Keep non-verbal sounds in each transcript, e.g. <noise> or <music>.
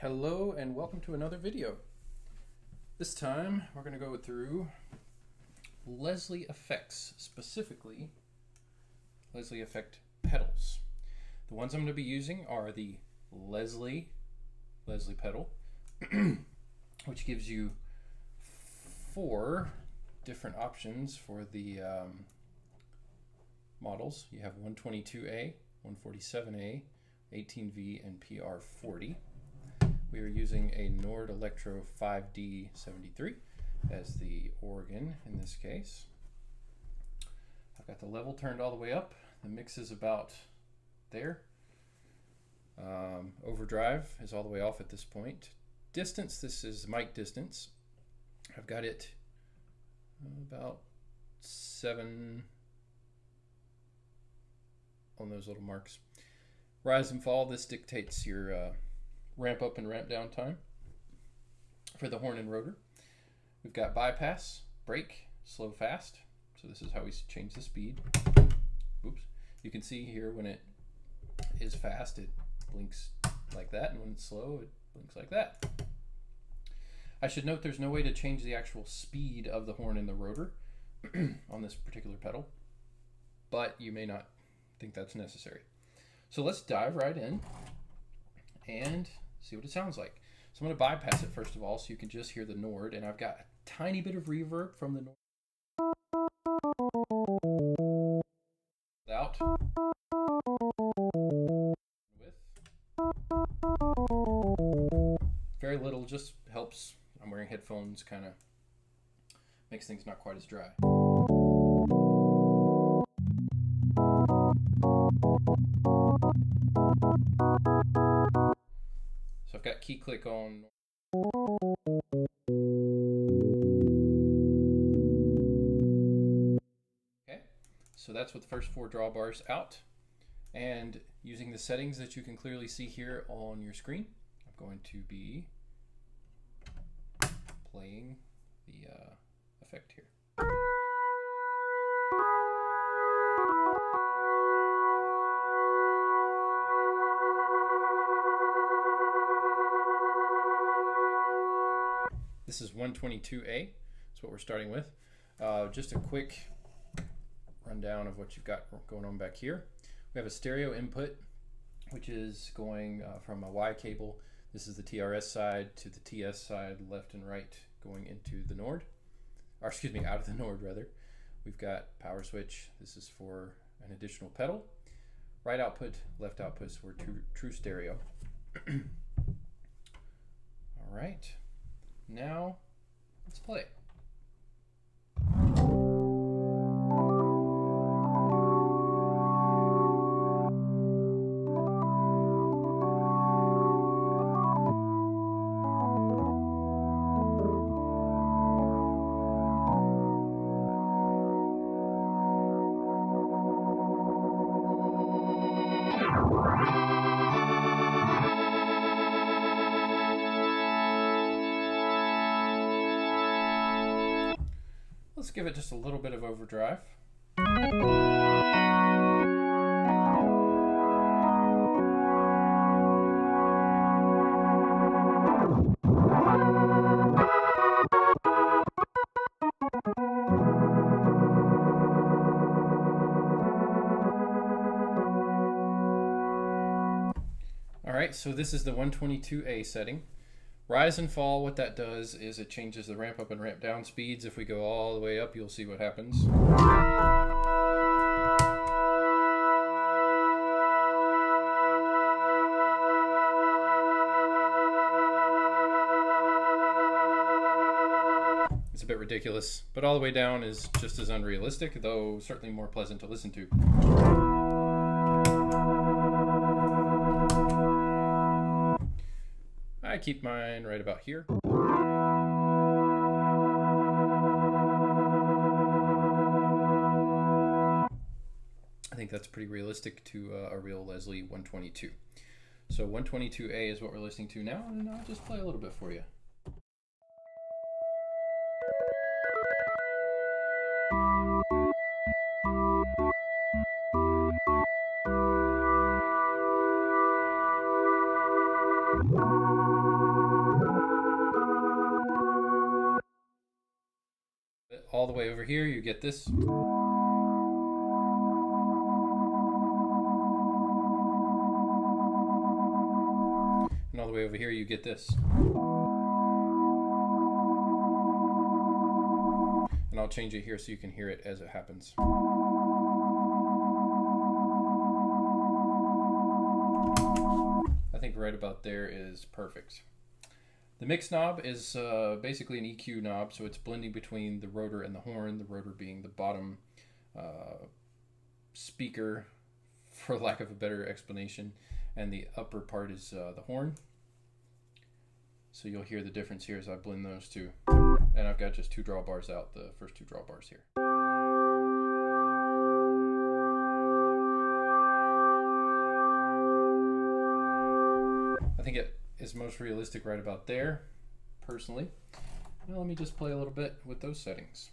Hello and welcome to another video. This time we're going to go through Leslie effects, specifically Leslie effect pedals. The ones I'm going to be using are the Leslie Leslie pedal, <clears throat> which gives you four different options for the um, models. You have 122A, 147A, 18V, and PR40. We are using a Nord Electro 5D73 as the organ in this case. I've got the level turned all the way up. The mix is about there. Um, overdrive is all the way off at this point. Distance, this is mic distance. I've got it about seven on those little marks. Rise and fall, this dictates your uh, ramp up and ramp down time for the horn and rotor. We've got bypass, brake, slow, fast. So this is how we change the speed. Oops. You can see here when it is fast, it blinks like that, and when it's slow, it blinks like that. I should note there's no way to change the actual speed of the horn and the rotor <clears throat> on this particular pedal, but you may not think that's necessary. So let's dive right in and see what it sounds like. So I'm going to bypass it first of all so you can just hear the Nord. And I've got a tiny bit of reverb from the Nord. Out. With. Very little, just helps. I'm wearing headphones, kind of makes things not quite as dry. Click on. Okay, so that's with the first four drawbars out. And using the settings that you can clearly see here on your screen, I'm going to be playing the uh, effect here. 122A. That's what we're starting with. Uh, just a quick rundown of what you've got going on back here. We have a stereo input, which is going uh, from a Y cable. This is the TRS side to the TS side, left and right, going into the Nord, or excuse me, <laughs> out of the Nord rather. We've got power switch. This is for an additional pedal. Right output, left output, so we're true, true stereo. <clears throat> All right. Now, let's play. It just a little bit of overdrive. All right, so this is the 122A setting. Rise and fall, what that does is it changes the ramp up and ramp down speeds. If we go all the way up, you'll see what happens. It's a bit ridiculous, but all the way down is just as unrealistic, though certainly more pleasant to listen to. Keep mine right about here. I think that's pretty realistic to uh, a real Leslie 122. So 122A is what we're listening to now, and I'll just play a little bit for you. This. And all the way over here, you get this. And I'll change it here so you can hear it as it happens. I think right about there is perfect. The mix knob is uh, basically an EQ knob, so it's blending between the rotor and the horn, the rotor being the bottom uh, speaker, <laughs> for lack of a better explanation, and the upper part is uh, the horn. So you'll hear the difference here as I blend those two. And I've got just two drawbars out, the first two drawbars here. I think it is most realistic right about there, personally. Now let me just play a little bit with those settings.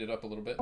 It up a little bit.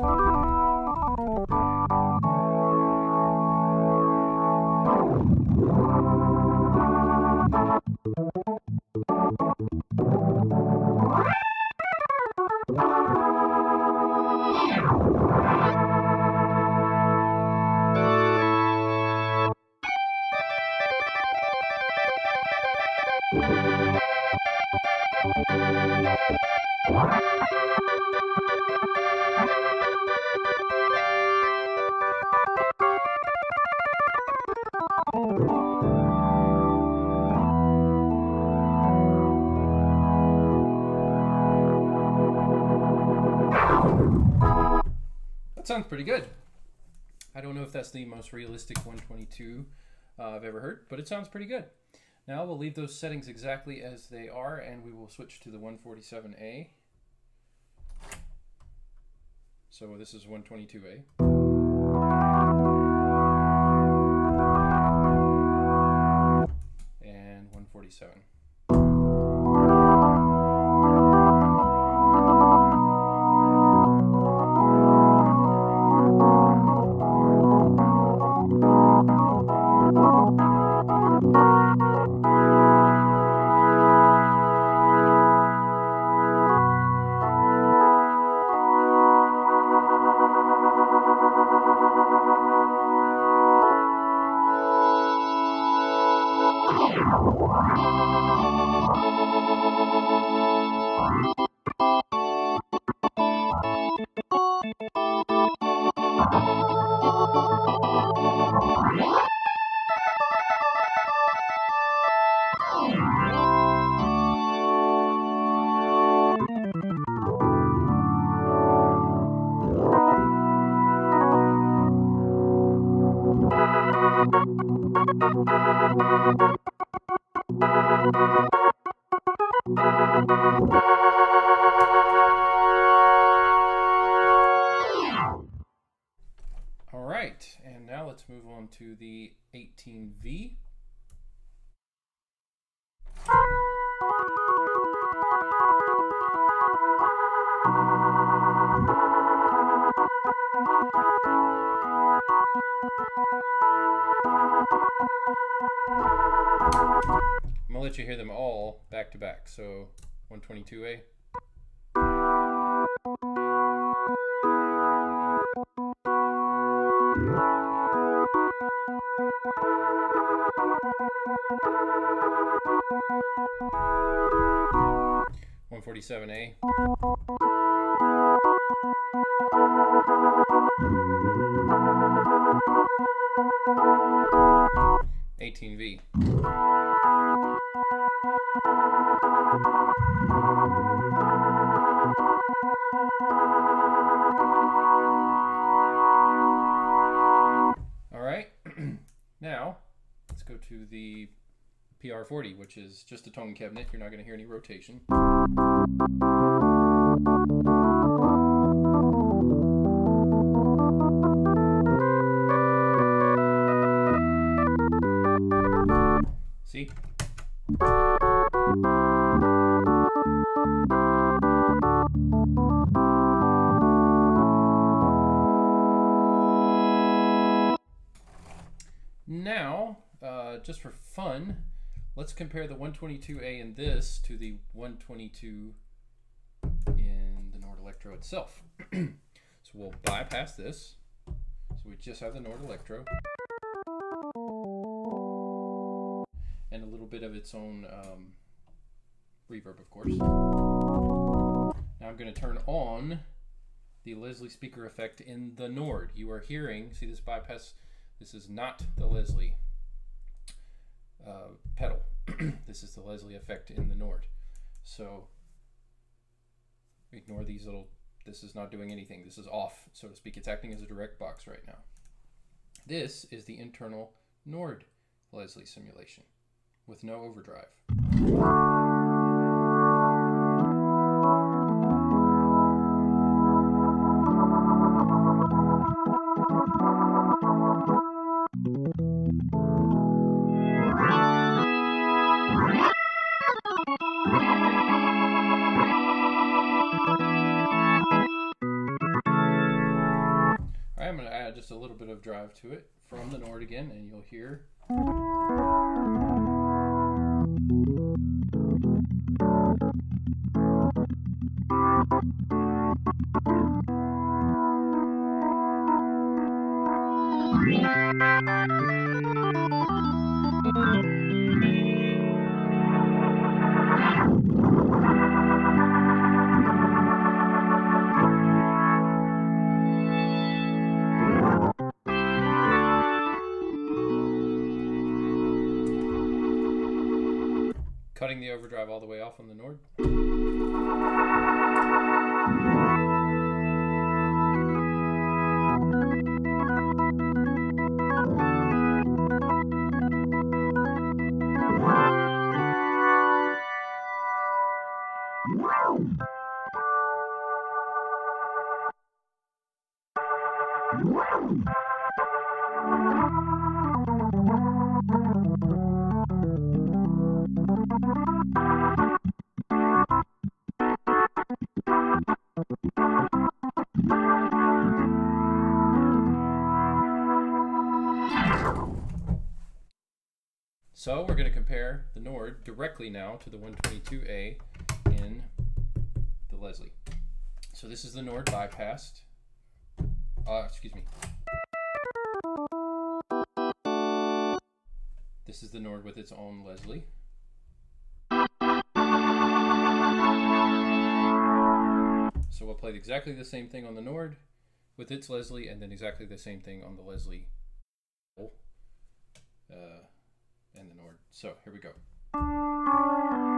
That's the most realistic 122 uh, I've ever heard, but it sounds pretty good. Now we'll leave those settings exactly as they are and we will switch to the 147A. So this is 122A. One forty seven A. Eighteen V. PR40, which is just a tone cabinet. You're not going to hear any rotation. Compare the 122A in this to the 122 in the Nord Electro itself. <clears throat> so we'll bypass this. So we just have the Nord Electro. And a little bit of its own um, reverb, of course. Now I'm going to turn on the Leslie speaker effect in the Nord. You are hearing, see this bypass this is not the Leslie uh, pedal. <clears throat> this is the Leslie effect in the Nord. So ignore these little, this is not doing anything. This is off, so to speak. It's acting as a direct box right now. This is the internal Nord Leslie simulation with no overdrive. Just a little bit of drive to it from the Nord again, and you'll hear. The overdrive all the way off on the Nord. Compare the Nord directly now to the 122A in the Leslie. So this is the Nord bypassed. Uh, excuse me. This is the Nord with its own Leslie. So we'll play exactly the same thing on the Nord with its Leslie and then exactly the same thing on the Leslie uh, and the Nord. So here we go.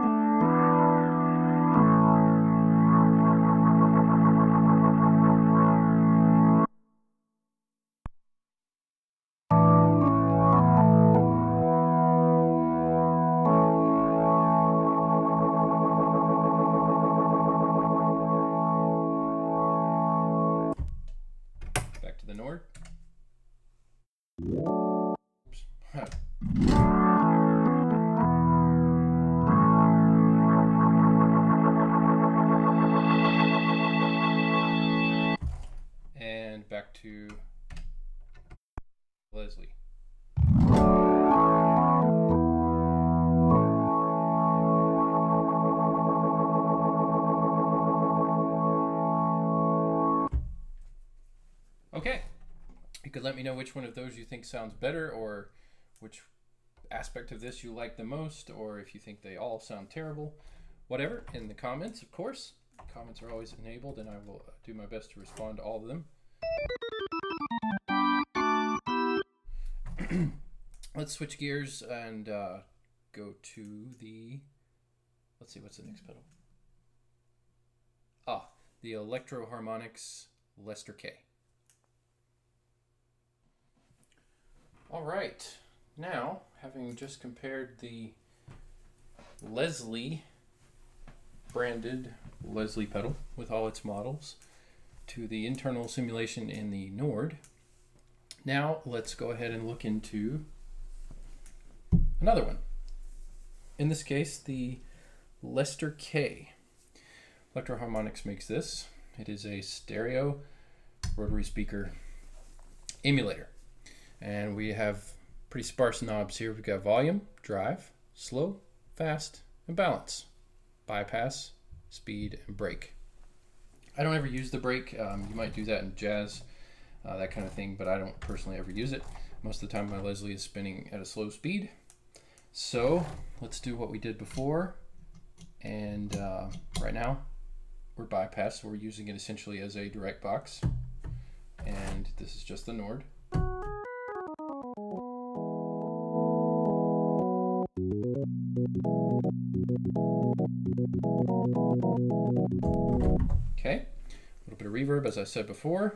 Me know which one of those you think sounds better or which aspect of this you like the most or if you think they all sound terrible. Whatever, in the comments, of course. Comments are always enabled and I will do my best to respond to all of them. <clears throat> Let's switch gears and uh, go to the. Let's see, what's the next pedal? Ah, the Electro Harmonix Lester K. All right, now, having just compared the Leslie branded Leslie pedal with all its models to the internal simulation in the Nord, now let's go ahead and look into another one. In this case, the Lester K. Electro-Harmonix makes this. It is a stereo rotary speaker emulator. And we have pretty sparse knobs here. We've got volume, drive, slow, fast, and balance, bypass, speed, and brake. I don't ever use the brake. Um, you might do that in jazz, uh, that kind of thing, but I don't personally ever use it. Most of the time my Leslie is spinning at a slow speed. So let's do what we did before. And uh, right now we're bypass. We're using it essentially as a direct box. And this is just the Nord. Okay, a little bit of reverb as I said before.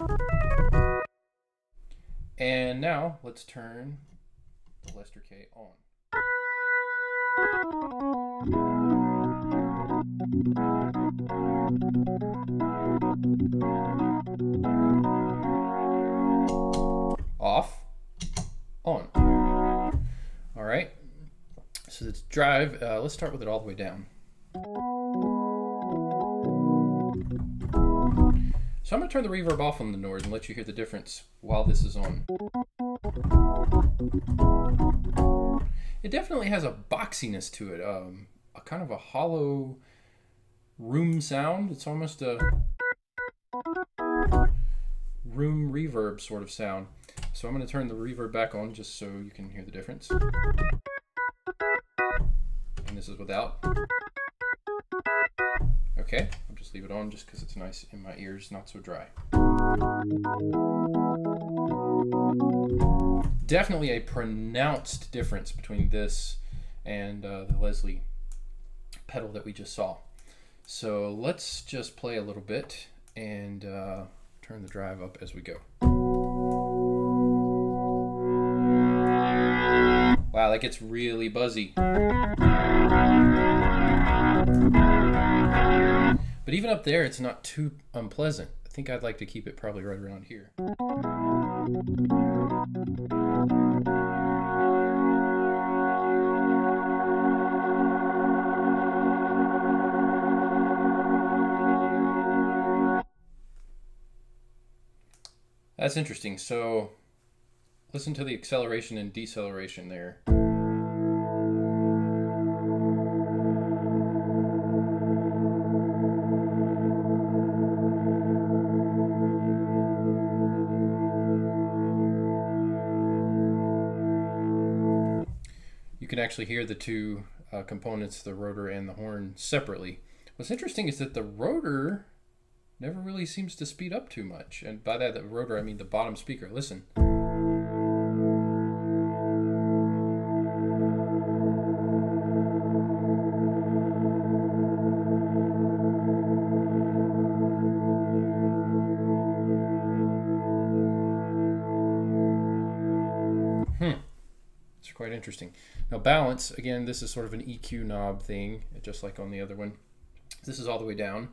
And now let's turn the Lester K on. Off, on. All right, so let's drive, uh, let's start with it all the way down. So I'm going to turn the reverb off on the Nord and let you hear the difference while this is on. It definitely has a boxiness to it, um, a kind of a hollow room sound. It's almost a room reverb sort of sound. So I'm going to turn the reverb back on just so you can hear the difference. And this is without. Okay, just leave it on just because it's nice in my ears, not so dry. Definitely a pronounced difference between this and uh, the Leslie pedal that we just saw. So let's just play a little bit and uh, turn the drive up as we go. Wow, that gets really buzzy. But even up there, it's not too unpleasant. I think I'd like to keep it probably right around here. That's interesting. So listen to the acceleration and deceleration there. Actually hear the two uh, components, the rotor and the horn, separately. What's interesting is that the rotor never really seems to speed up too much. And by that, the rotor, I mean the bottom speaker. Listen. Interesting. Now balance, again, this is sort of an EQ knob thing, just like on the other one. This is all the way down.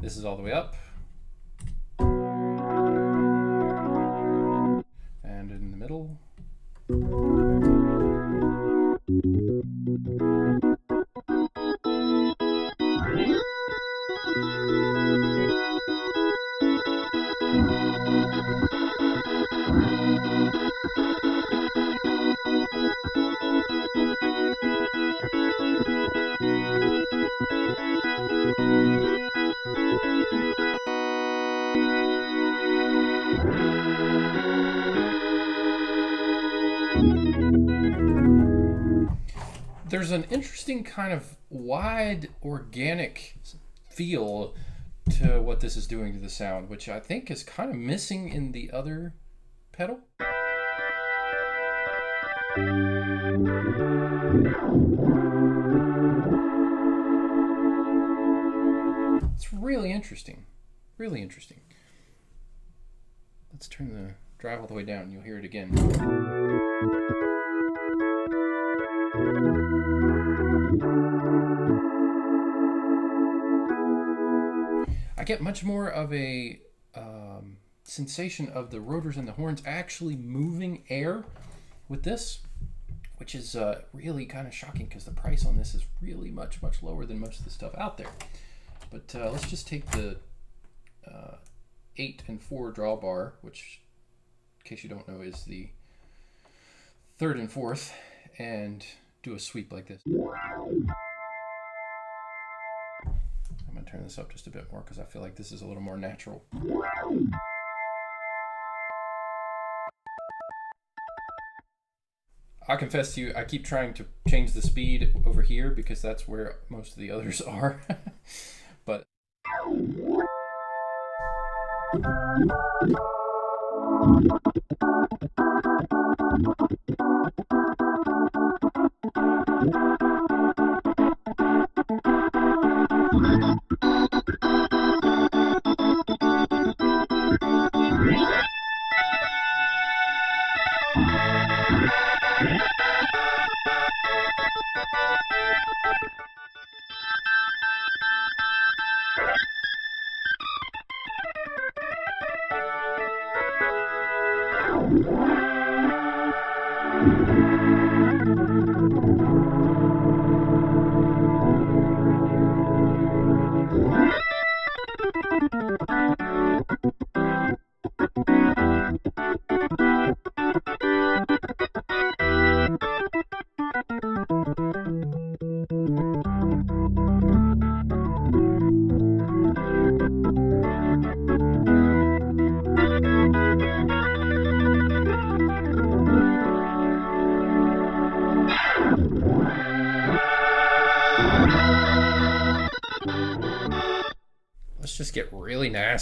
This is all the way up. Interesting kind of wide organic feel to what this is doing to the sound, which I think is kind of missing in the other pedal. It's really interesting. Really interesting. Let's turn the drive all the way down, you'll hear it again. Get much more of a um, sensation of the rotors and the horns actually moving air with this, which is uh, really kind of shocking because the price on this is really much, much lower than most of the stuff out there. But uh, let's just take the uh, 8 and 4 drawbar, which, in case you don't know, is the third and fourth, and do a sweep like this. Turn this up just a bit more because I feel like this is a little more natural. I confess to you, I keep trying to change the speed over here because that's where most of the others <laughs> are. but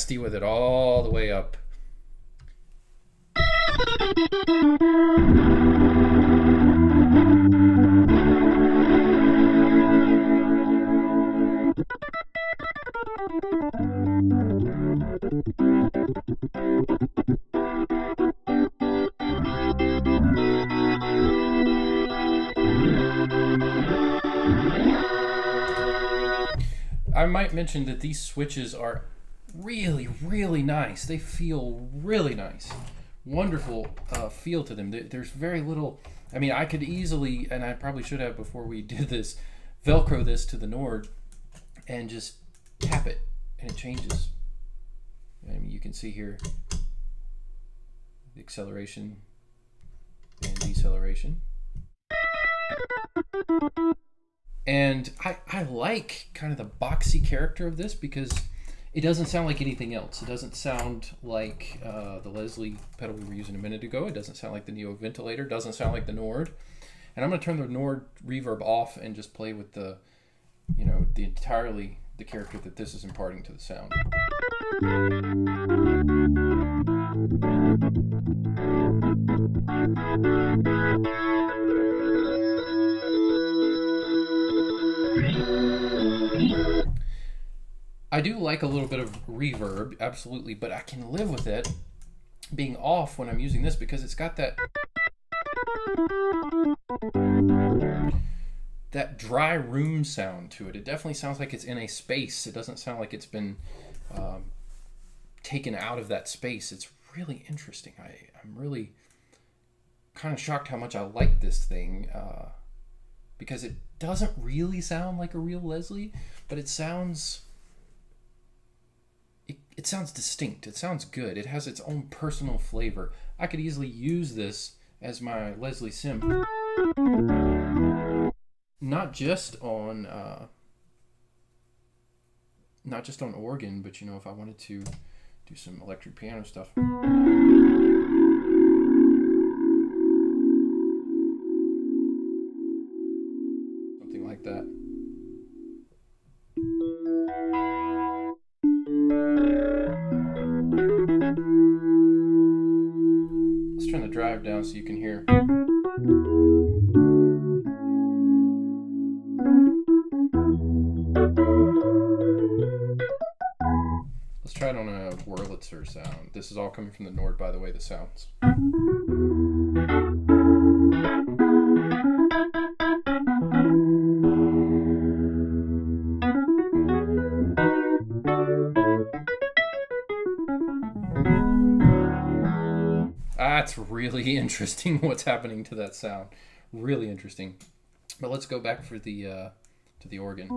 nasty with it all the way up. I might mention that these switches are really, really nice. They feel really nice. Wonderful uh, feel to them. There's very little. I mean, I could easily, and I probably should have before we <laughs> did this, Velcro this to the Nord and just tap it, and it changes. I mean, you can see here the acceleration and deceleration. And I, I like kind of the boxy character of this because it doesn't sound like anything else. It doesn't sound like uh, the Leslie pedal we were using a minute ago. It doesn't sound like the Neo ventilator. It doesn't sound like the Nord. And I'm going to turn the Nord reverb off and just play with the, you know, the entirely the character that this is imparting to the sound. I do like a little bit of reverb, absolutely, but I can live with it being off when I'm using this because it's got that that dry room sound to it. It definitely sounds like it's in a space. It doesn't sound like it's been um, taken out of that space. It's really interesting. I, I'm really kind of shocked how much I like this thing uh, because it doesn't really sound like a real Leslie, but it sounds it, it sounds distinct. It sounds good. It has its own personal flavor. I could easily use this as my Leslie Sim. Not just on uh, not just on organ, but you know, if I wanted to do some electric piano stuff. Drive down so you can hear. Let's try it on a Wurlitzer sound. This is all coming from the Nord, by the way, the sounds. Really <laughs> interesting what's happening to that sound. Really interesting. But let's go back for the uh, to the organ.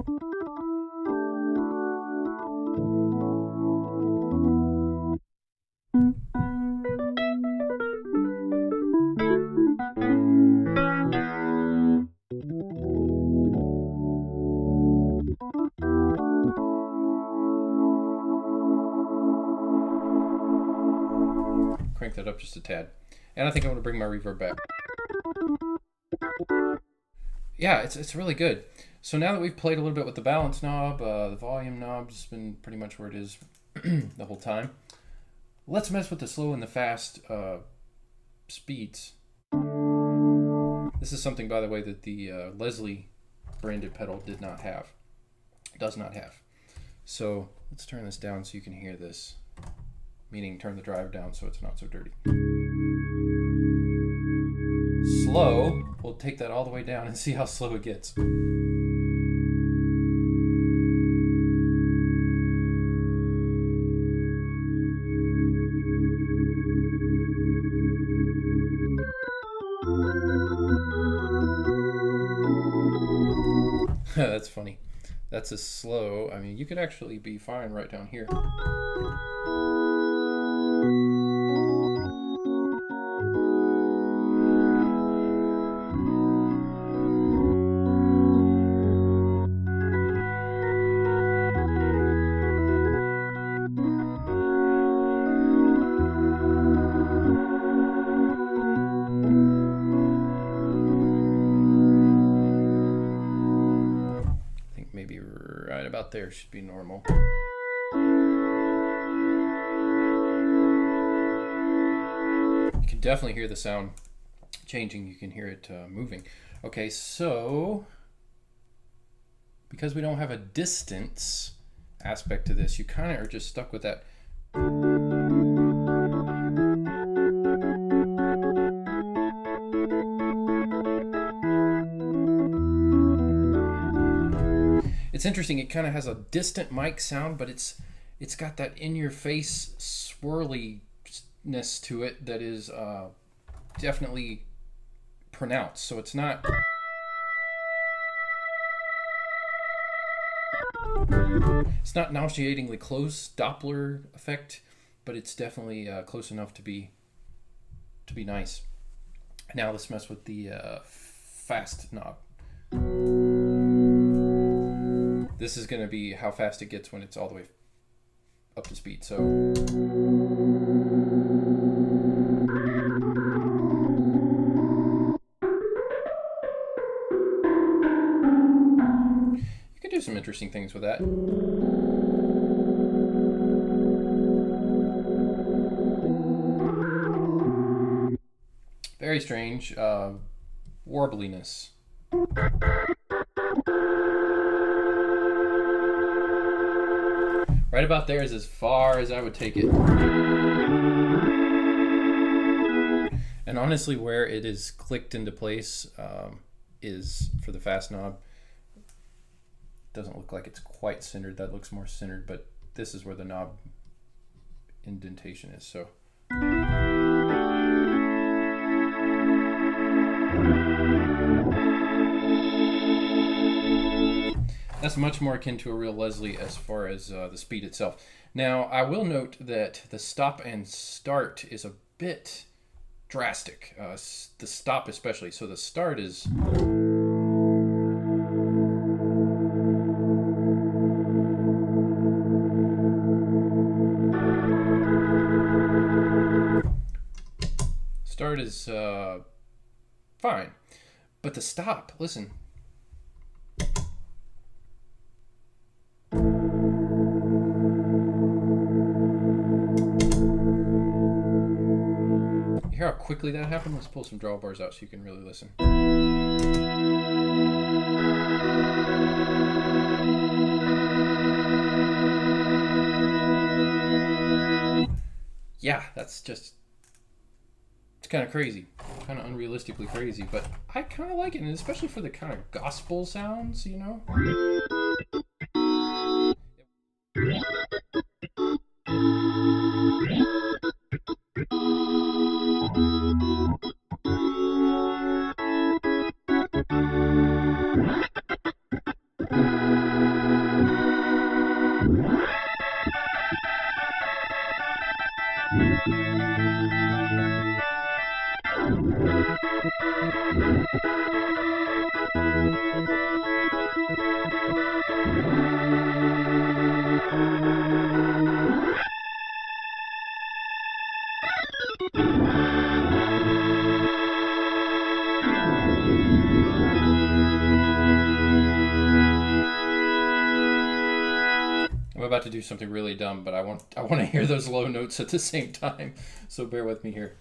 To bring my reverb back. Yeah, it's, it's really good. So now that we've played a little bit with the balance knob, uh, the volume knob's been pretty much where it is <clears throat> the whole time. Let's mess with the slow and the fast uh, speeds. This is something, by the way, that the uh, Leslie branded pedal did not have. Does not have. So let's turn this down so you can hear this. Meaning turn the drive down so it's not so dirty. Slow, we'll take that all the way down and see how slow it gets. <laughs> That's funny. That's a slow. I mean, you could actually be fine right down here. Normal. You can definitely hear the sound changing. You can hear it uh, moving. Okay, so because we don't have a distance aspect to this, you kind of are just stuck with that. It's interesting. It kind of has a distant mic sound, but it's it's got that in your face swirliness to it that is uh, definitely pronounced. So it's not. It's not nauseatingly close Doppler effect, but it's definitely uh, close enough to be to be nice. Now let's mess with the uh, fast knob. This is going to be how fast it gets when it's all the way up to speed. So. You can do some interesting things with that. Very strange uh, warbliness. Right about there is as far as I would take it. And honestly, where it is clicked into place um, is for the fast knob. Doesn't look like it's quite centered. That looks more centered, but this is where the knob indentation is. So. That's much more akin to a real Leslie as far as uh, the speed itself. Now, I will note that the stop and start is a bit drastic. Uh, the stop, especially. So the start is. Start is uh, fine. But the stop, listen, hear how quickly that happened? Let's pull some drawbars out so you can really listen. yeah, that's just it's kind of crazy, kind of unrealistically crazy, but I kind of like it, and especially for the kind of gospel sounds, you know. Do something really dumb, but I want I want to hear those low notes at the same time. So bear with me here.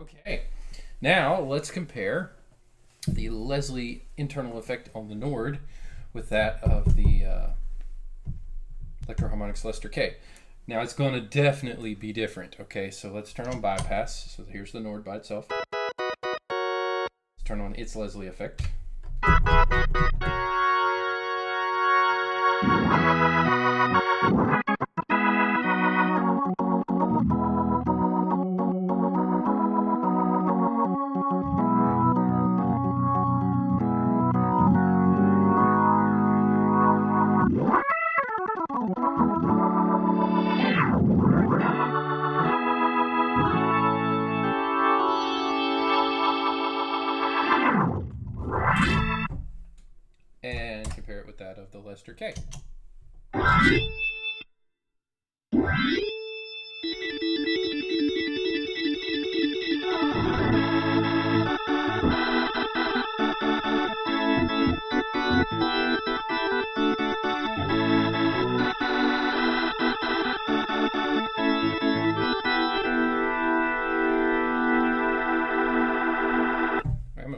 Okay, now let's compare the Leslie internal effect on the Nord with that of the uh, Electro-Harmonix Lester K. Now it's going to definitely be different. Okay, so let's turn on bypass. So here's the Nord by itself. Let's turn on its Leslie effect. Lester K.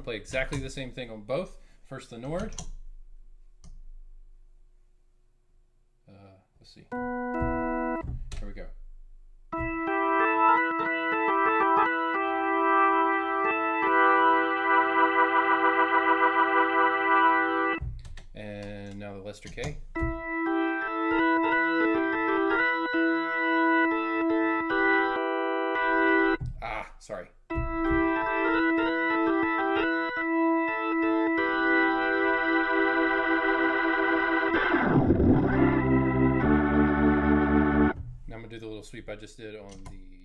Exactly the same thing on both. First the Nord. Uh, let's see. I just did on the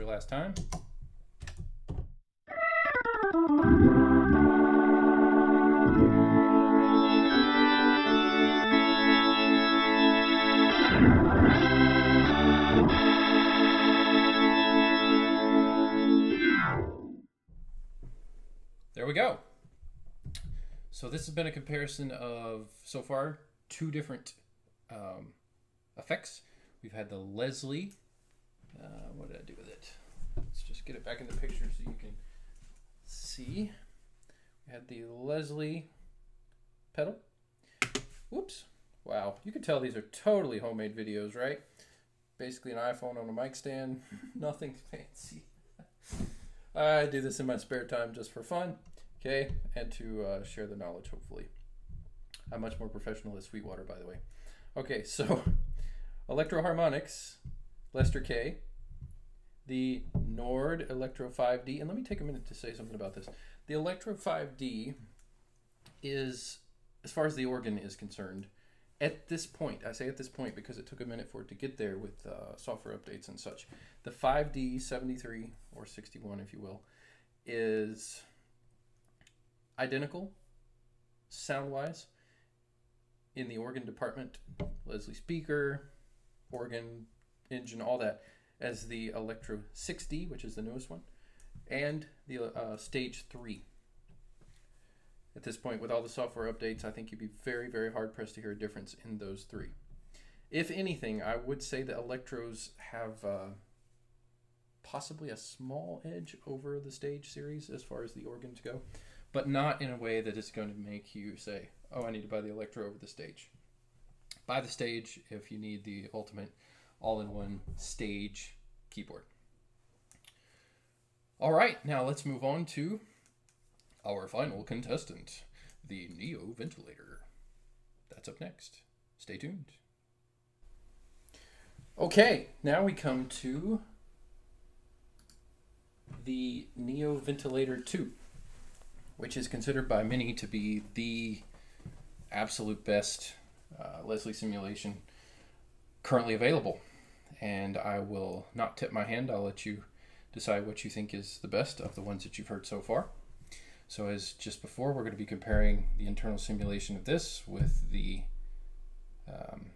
last time. There we go. So this has been a comparison of so far two different um, effects. We've had the Leslie. Uh, what did I do just get it back in the picture so you can see. We had the Leslie pedal. Whoops. Wow. You can tell these are totally homemade videos, right? Basically an iPhone on a mic stand. <laughs> Nothing fancy. I do this in my spare time just for fun, okay, and to uh, share the knowledge, hopefully. I'm much more professional at Sweetwater, by the way. Okay, so <laughs> Electro-Harmonix, Lester K, the Nord Electro 5D, and let me take a minute to say something about this. The Electro 5D is, as far as the organ is concerned, at this point, I say at this point because it took a minute for it to get there with uh, software updates and such. The 5D 73 or 61, if you will, is identical sound wise in the organ department, Leslie speaker, organ engine, all that, as the Electro 6D, which is the newest one, and the uh, Stage 3. At this point, with all the software updates, I think you'd be very, very hard pressed to hear a difference in those three. If anything, I would say the Electros have uh, possibly a small edge over the Stage series as far as the organs go, but not in a way that is going to make you say, oh, I need to buy the Electro over the Stage. Buy the Stage if you need the ultimate all-in-one Stage keyboard. All right, now let's move on to our final contestant, the Neo Ventilator. That's up next. Stay tuned. Okay, now we come to the Neo Ventilator 2, which is considered by many to be the absolute best uh, Leslie simulation currently available. And I will not tip my hand, I'll let you decide what you think is the best of the ones that you've heard so far. So as just before, we're going to be comparing the internal simulation of this with the um,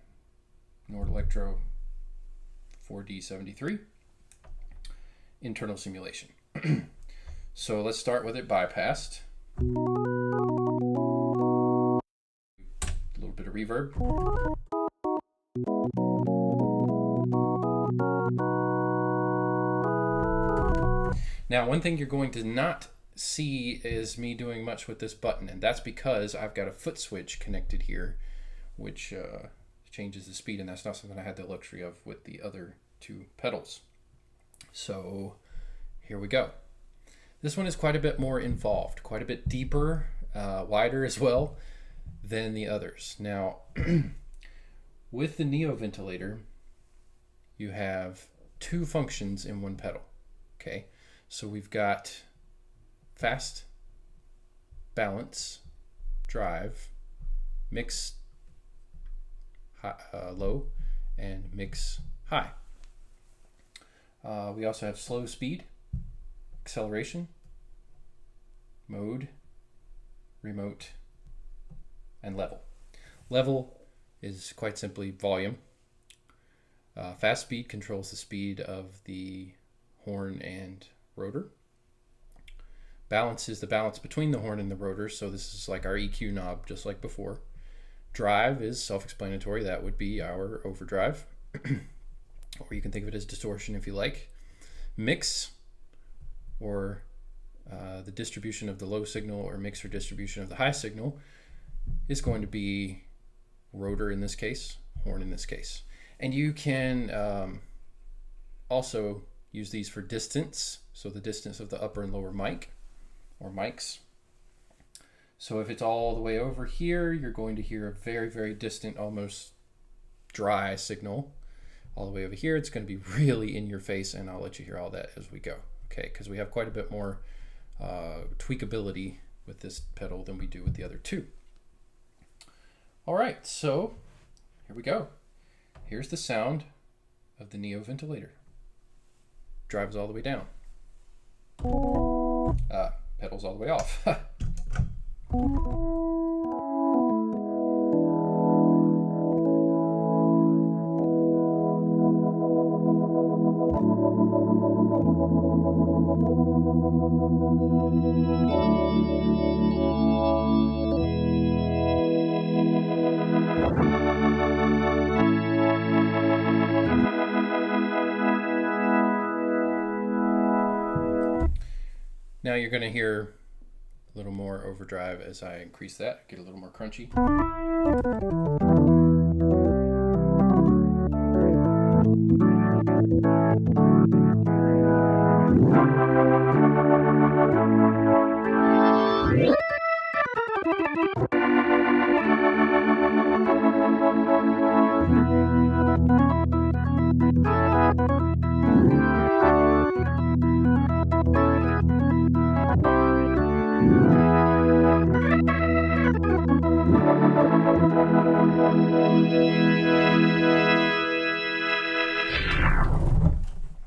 Nord Electro 4D73 internal simulation. <clears throat> so let's start with it bypassed. A little bit of reverb. Now, one thing you're going to not see is me doing much with this button, and that's because I've got a foot switch connected here, which uh, changes the speed, and that's not something I had the luxury of with the other two pedals. So here we go. This one is quite a bit more involved, quite a bit deeper, uh, wider as well than the others. Now, <clears throat> with the Neo ventilator, you have two functions in one pedal. Okay, so we've got fast, balance, drive, mix high, uh, low, and mix high. Uh, we also have slow speed, acceleration, mode, remote, and level. Level is quite simply volume. Uh, fast speed controls the speed of the horn and rotor. Balance is the balance between the horn and the rotor, so this is like our EQ knob, just like before. Drive is self-explanatory, that would be our overdrive, <clears throat> or you can think of it as distortion if you like. Mix, or uh, the distribution of the low signal or mixer distribution of the high signal, is going to be rotor in this case, horn in this case. And you can um, also use these for distance, so the distance of the upper and lower mic or mics. So if it's all the way over here, you're going to hear a very, very distant, almost dry signal. All the way over here, it's going to be really in your face, and I'll let you hear all that as we go. Okay, because we have quite a bit more uh, tweakability with this pedal than we do with the other two. All right, so here we go. Here's the sound of the Neo ventilator. Drives all the way down. Uh, pedals all the way off. <laughs> you're going to hear a little more overdrive as I increase that, get a little more crunchy.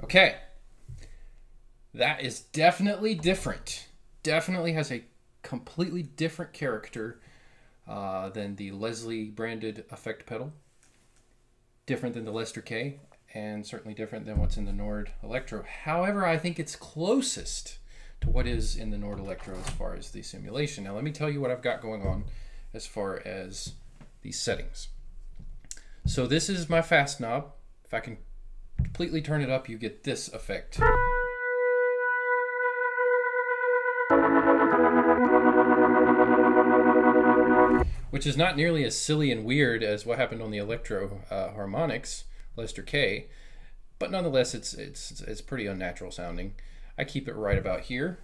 Okay. that is definitely different. Definitely has a completely different character uh, than the Leslie branded effect pedal. Different than the Lester K, and certainly different than what's in the Nord Electro. However, I think it's closest to what is in the Nord Electro as far as the simulation. Now, let me tell you what I've got going on as far as these settings. So this is my fast knob. If I can completely turn it up, you get this effect. Which is not nearly as silly and weird as what happened on the Electro uh, Harmonix, Lester K, but nonetheless, it's, it's, it's pretty unnatural sounding. I keep it right about here.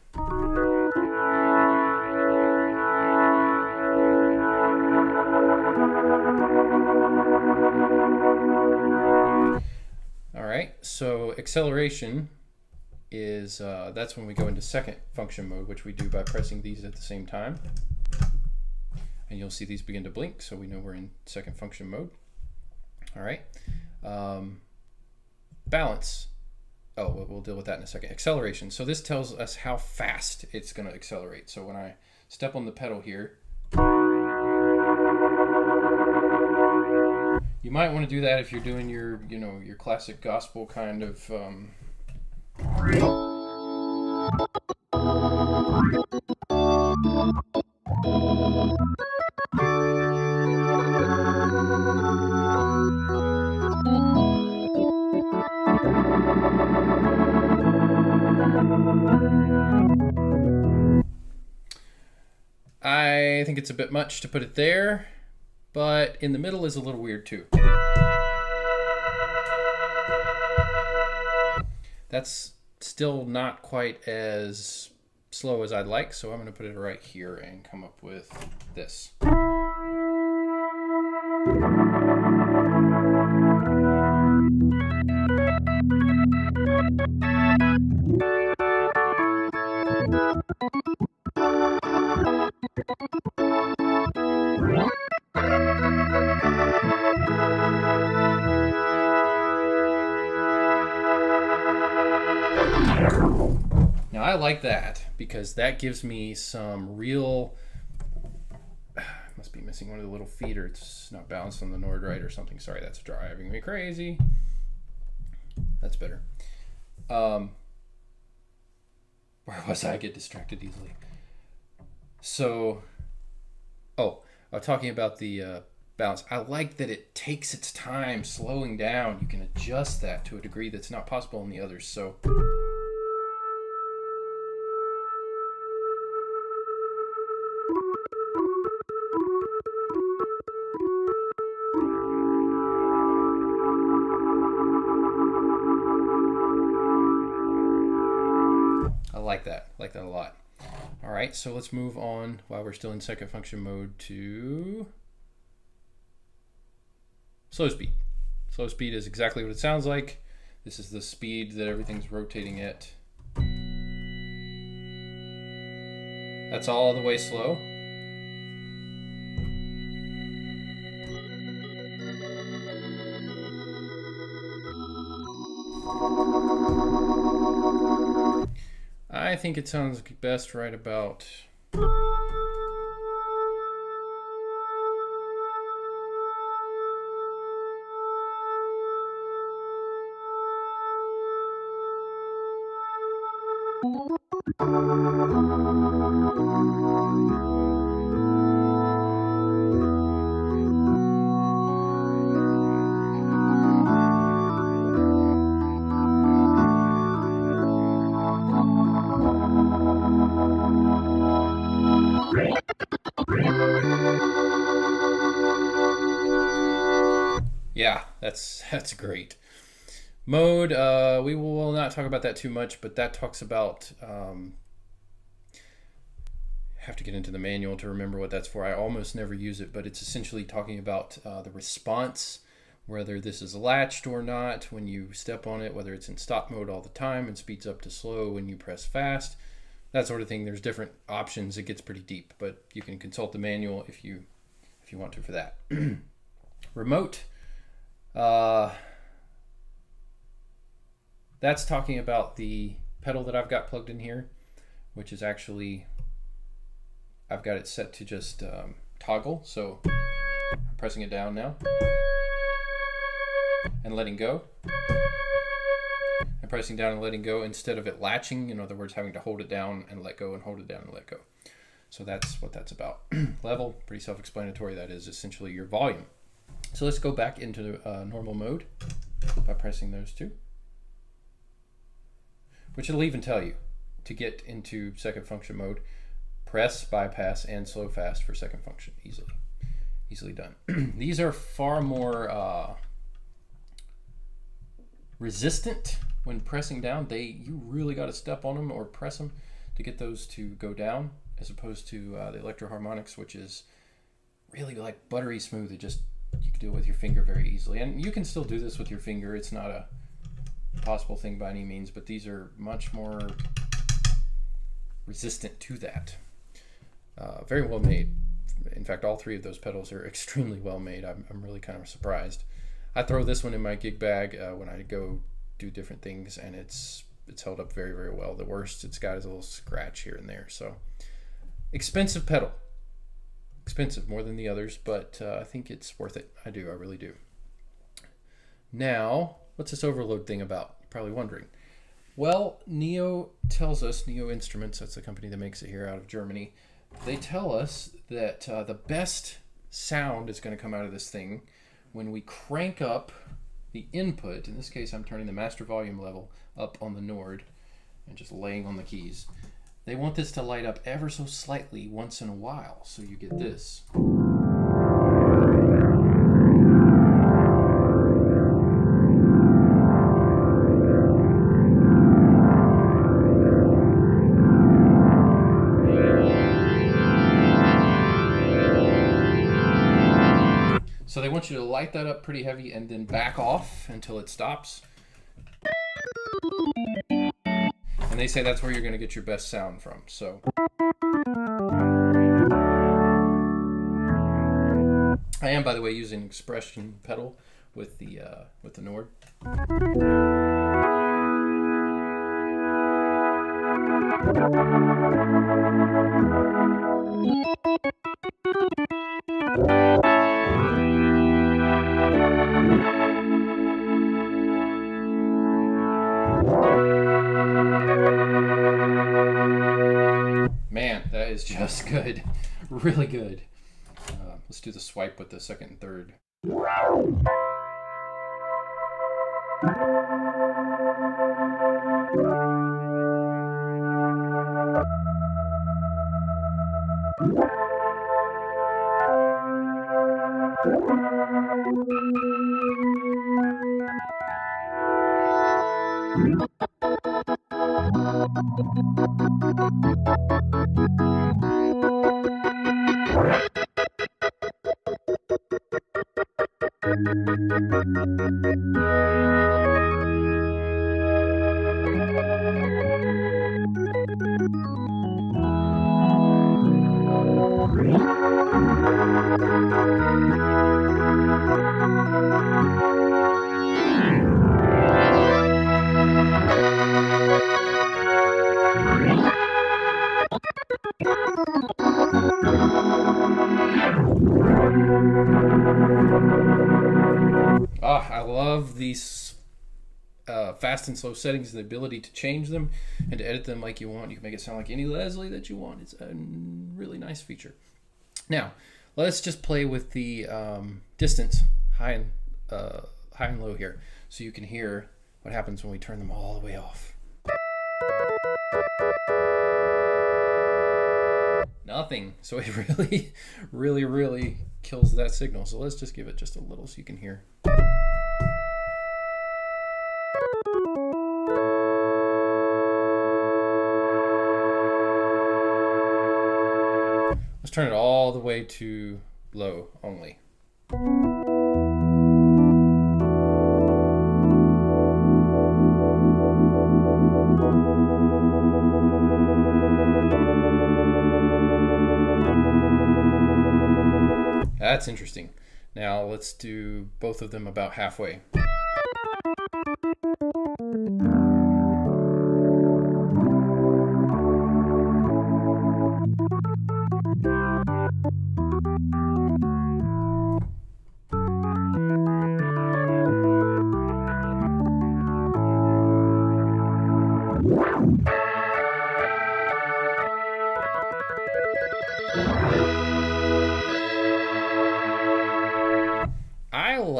So acceleration is, uh, that's when we go into second function mode, which we do by pressing these at the same time. And you'll see these begin to blink, so we know we're in second function mode. All right. Um, balance. Oh, we'll deal with that in a second. Acceleration. So this tells us how fast it's going to accelerate. So when I step on the pedal here, you might want to do that if you're doing your, you know, your classic gospel kind of. Um, I think it's a bit much to put it there, but in the middle is a little weird too. That's still not quite as slow as I'd like, so I'm going to put it right here and come up with this. Like that because that gives me some real. <sighs> Must be missing one of the little feet, or it's not balanced on the Nord right or something. Sorry, that's driving me crazy. That's better. Um, where was I? I get distracted easily. So, oh, I'm talking about the uh, balance. I like that it takes its time slowing down. You can adjust that to a degree that's not possible in the others. So. Right, so let's move on while we're still in second function mode to slow speed. Slow speed is exactly what it sounds like. This is the speed that everything's rotating at. That's all the way slow. I think it sounds best right about that's that's great. Mode, uh, we will not talk about that too much, but that talks about. Um, have to get into the manual to remember what that's for. I almost never use it, but it's essentially talking about uh, the response, whether this is latched or not when you step on it, whether it's in stop mode all the time and speeds up to slow when you press fast, that sort of thing. There's different options. It gets pretty deep, but you can consult the manual if you if you want to for that. <clears throat> Remote. Uh, that's talking about the pedal that I've got plugged in here, which is actually, I've got it set to just um, toggle. So I'm pressing it down now and letting go. And pressing down and letting go instead of it latching, in other words, having to hold it down and let go and hold it down and let go. So that's what that's about. <clears throat> Level, pretty self-explanatory. That is essentially your volume. So let's go back into uh, normal mode by pressing those two. Which it'll even tell you to get into second function mode, press, bypass, and slow fast for second function easily. Easily done. <clears throat> These are far more uh, resistant when pressing down. They You really got to step on them or press them to get those to go down as opposed to uh, the Electro-Harmonix, which is really like buttery smooth. It just you can do it with your finger very easily, and you can still do this with your finger. It's not a possible thing by any means, but these are much more resistant to that. Uh, very well made. In fact, all three of those pedals are <laughs> extremely well made. I'm, I'm really kind of surprised. I throw this one in my gig bag uh, when I go do different things, and it's it's held up very very well. The worst it's got is a little scratch here and there. So expensive pedal, expensive more than the others, but uh, I think it's worth it. I do, I really do. Now, what's this overload thing about? You're probably wondering. Well, Neo tells us, Neo Instruments, that's the company that makes it here out of Germany, they tell us that uh, the best sound is going to come out of this thing when we crank up the input. In this case, I'm turning the master volume level up on the Nord and just laying on the keys. They want this to light up ever so slightly once in a while, so you get this. So they want you to light that up pretty heavy and then back off until it stops. And they say that's where you're going to get your best sound from. So I am, by the way, using expression pedal with the uh, with the Nord. Man, that is just <laughs> good. Really good. Uh, let's do the swipe with the second and third. Ah, I love these uh, fast and slow settings and the ability to change them and to edit them like you want. You can make it sound like any Leslie that you want. It's a really nice feature. Now, let's just play with the um, distance, high and uh, high and low here, so you can hear what happens when we turn them all the way off. Nothing. So it <laughs> really, really, really kills that signal. So let's just give it just a little so you can hear. Turn it all the way to low only. That's interesting. Now let's do both of them about halfway.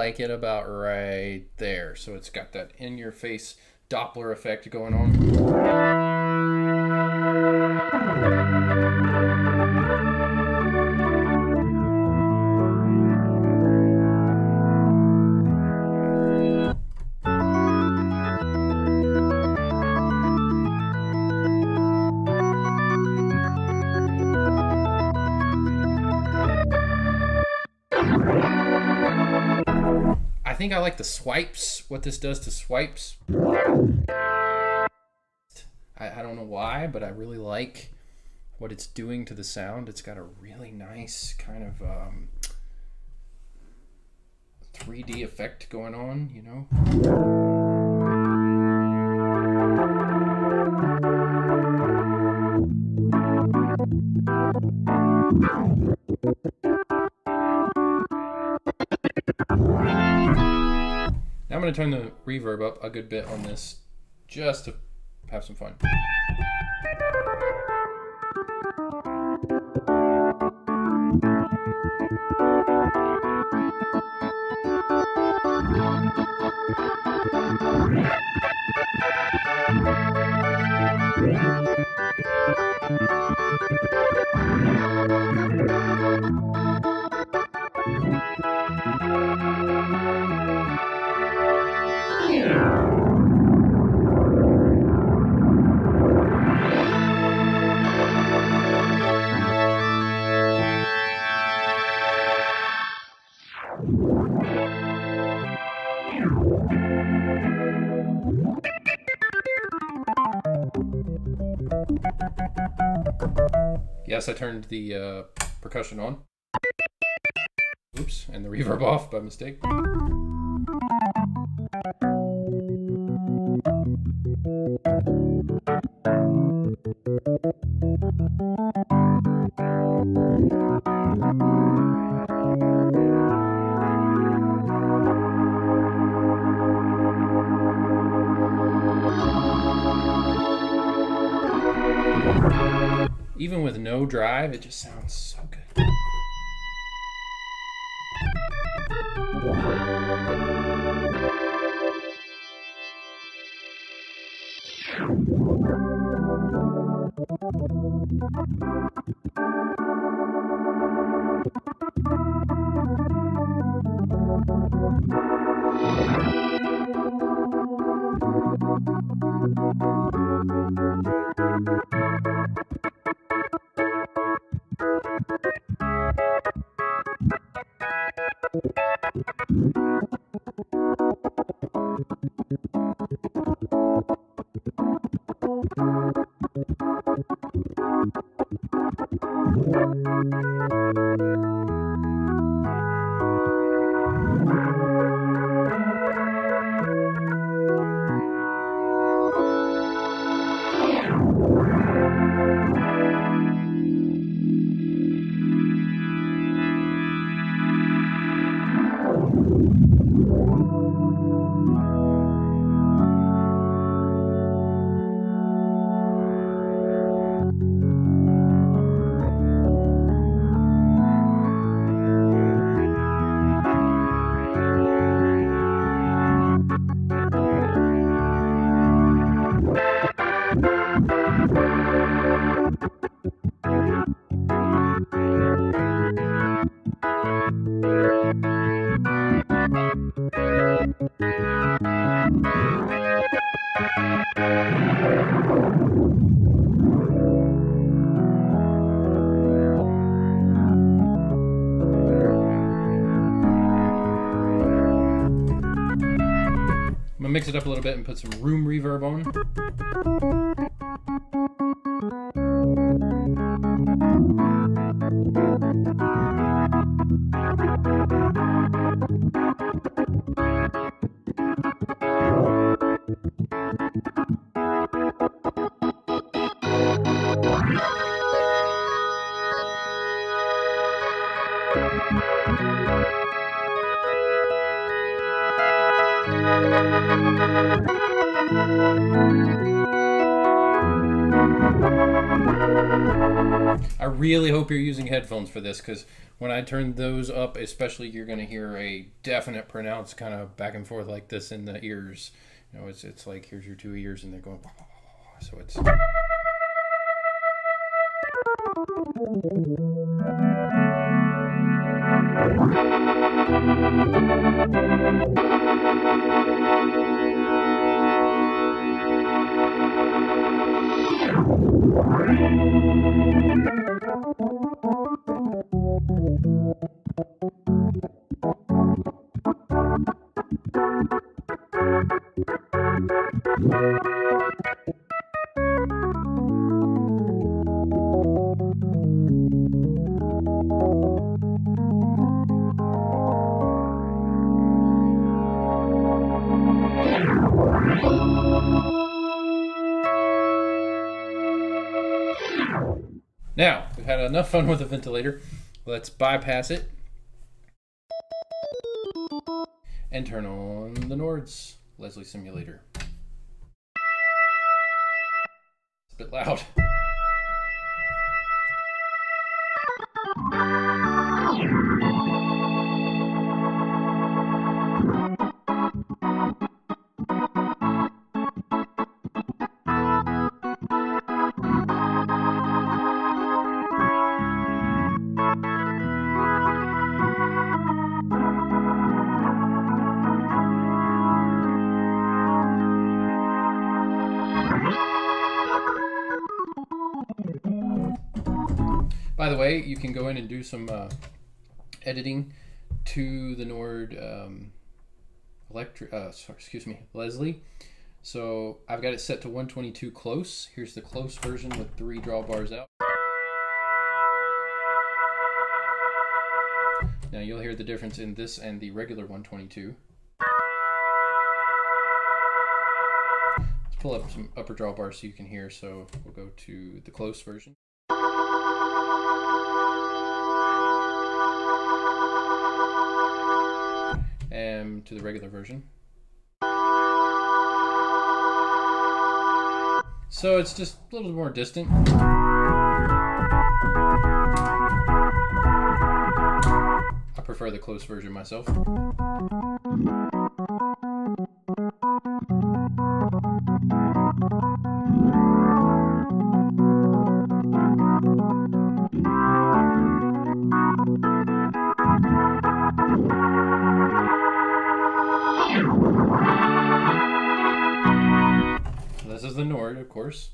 Like it about right there. So it's got that in your face Doppler effect going on. Like the swipes, what this does to swipes. I, I don't know why, but I really like what it's doing to the sound. It's got a really nice kind of um, 3D effect going on, you know? I'm going to turn the reverb up a good bit on this just to have some fun. I turned the uh, percussion on. Oops, and the reverb off by mistake. Even with no drive, it just sounds so good. Mix it up a little bit and put some room reverb on. For this because when I turn those up, especially, you're going to hear a definite pronounced kind of back and forth like this in the ears. You know, it's it's like here's your two ears and they're going. So it's. Now, we've had enough fun with the ventilator. Let's bypass it and turn on the Nord's Leslie simulator. It's a bit loud. Way, you can go in and do some uh, editing to the Nord um, electric. Uh, sorry, excuse me, Leslie. So I've got it set to 122 close. Here's the close version with three drawbars out. Now you'll hear the difference in this and the regular 122. Let's pull up some upper drawbars so you can hear. So we'll go to the close version. And to the regular version. So it's just a little more distant. I prefer the close version myself. The Nord, of course.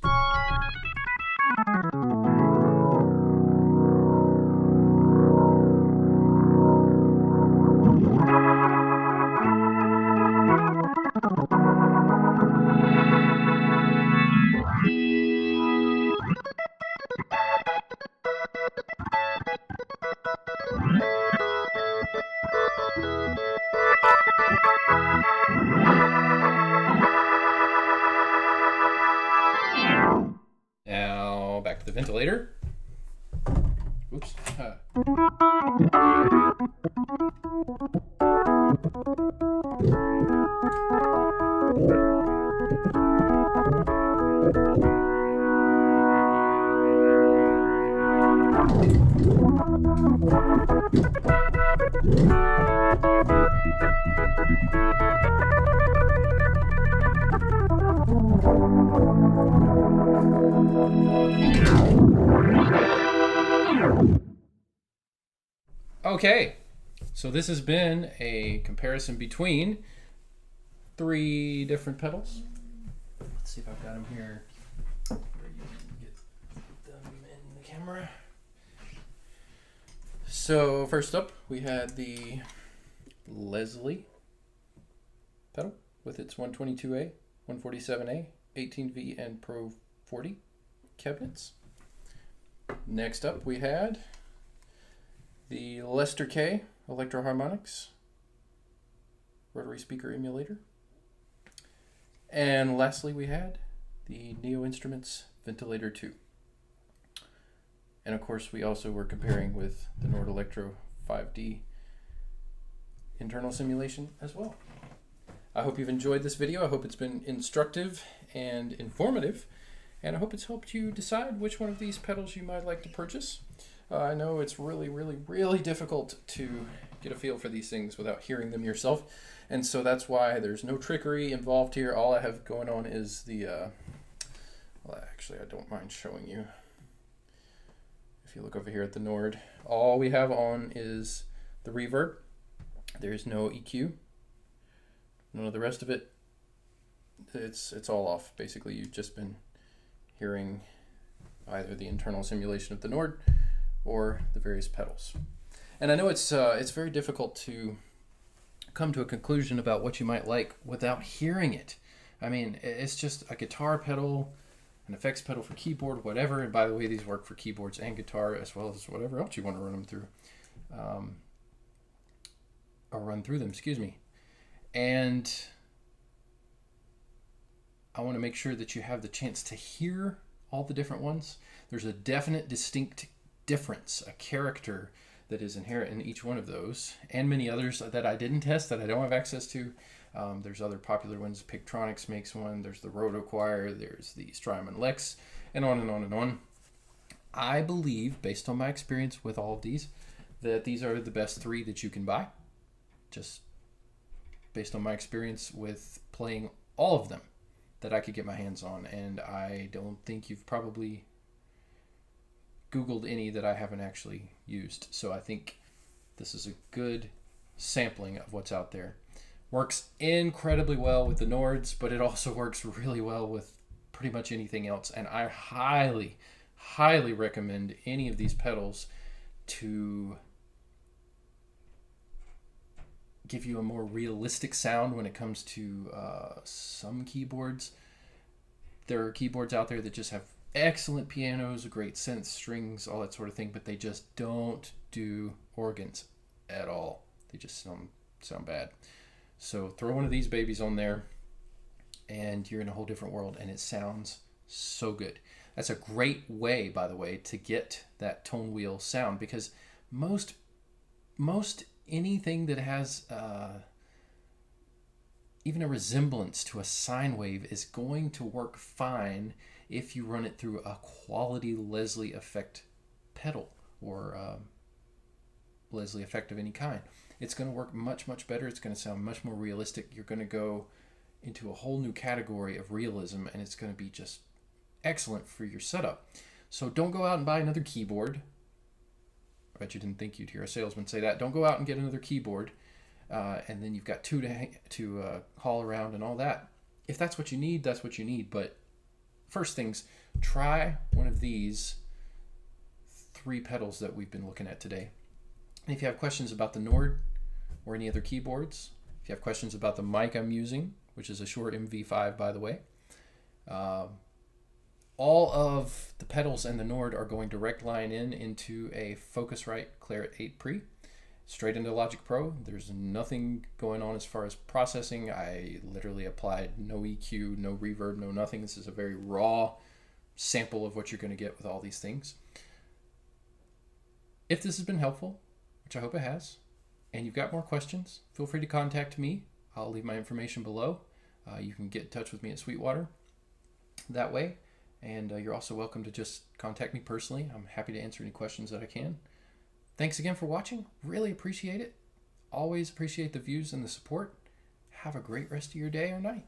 This has been a comparison between three different pedals. Let's see if I've got them here. Where you can get them in the camera. So first up, we had the Leslie pedal with its 122A, 147A, 18V, and Pro 40 cabinets. Next up, we had the Lester K Electro-Harmonix rotary speaker emulator. And lastly, we had the Neo Instruments Ventilator 2. And of course, we also were comparing with the Nord Electro 5D internal simulation as well. I hope you've enjoyed this video. I hope it's been instructive and informative. And I hope it's helped you decide which one of these pedals you might like to purchase. Uh, I know it's really, really, really difficult to get a feel for these things without hearing them yourself. And so that's why there's no trickery involved here. All I have going on is the, uh, well, actually, I don't mind showing you. If you look over here at the Nord, all we have on is the reverb. There's no EQ. None of the rest of it. It's it's all off. Basically, you've just been hearing either the internal simulation of the Nord or the various pedals. And I know it's uh, it's very difficult to come to a conclusion about what you might like without hearing it. I mean, it's just a guitar pedal, an effects pedal for keyboard, whatever. And by the way, these work for keyboards and guitar as well as whatever else you want to run them through, um, or run through them. Excuse me. And I want to make sure that you have the chance to hear all the different ones. There's a definite, distinct difference, a character that is inherent in each one of those, and many others that I didn't test that I don't have access to. Um, there's other popular ones. Pigtronix makes one. There's the Roto Choir. There's the Strymon Lex, and on and on and on. I believe, based on my experience with all of these, that these are the best three that you can buy. Just based on my experience with playing all of them that I could get my hands on, and I don't think you've probably Googled any that I haven't actually used. So I think this is a good sampling of what's out there. Works incredibly well with the Nords, but it also <laughs> works really well with pretty much anything else. And I highly, highly recommend any of these pedals to give you a more realistic sound when it comes to uh, some keyboards. There are keyboards out there that just have excellent pianos, a great synths, strings, all that sort of thing, but they just don't do organs at all. They just sound sound bad. So throw one of these babies on there and you're in a whole different world and it sounds so good. That's a great way, by the way, to get that tone wheel sound because most most anything that has uh, even a resemblance to a sine wave is going to work fine if you run it through a quality Leslie effect pedal or um, Leslie effect of any kind. It's going to work much, much better. It's going to sound much more realistic. You're going to go into a whole new category of realism and it's going to be just excellent for your setup. So don't go out and buy another keyboard. I bet you didn't think you'd hear a salesman say that. Don't go out and get another keyboard. Uh, and then you've got two to, hang, to uh, haul around and all that. If that's what you need, that's what you need. But first things, try one of these three pedals that we've been looking at today. And if you have questions about the Nord or any other keyboards, if you have questions about the mic I'm using, which is a Shure MV5 by the way, uh, all of the pedals and the Nord are going direct line in into a Focusrite Clarett 8 Pre straight into Logic Pro. There's nothing going on as far as processing. I literally applied no EQ, no reverb, no nothing. This is a very raw sample of what you're going to get with all these things. If this has been helpful, which I hope it has, and you've got more questions, feel free to contact me. I'll leave my information below. Uh, you can get in touch with me at Sweetwater that way. And uh, you're also welcome to just contact me personally. I'm happy to answer any questions that I can. Thanks again for watching. Really appreciate it. Always appreciate the views and the support. Have a great rest of your day or night.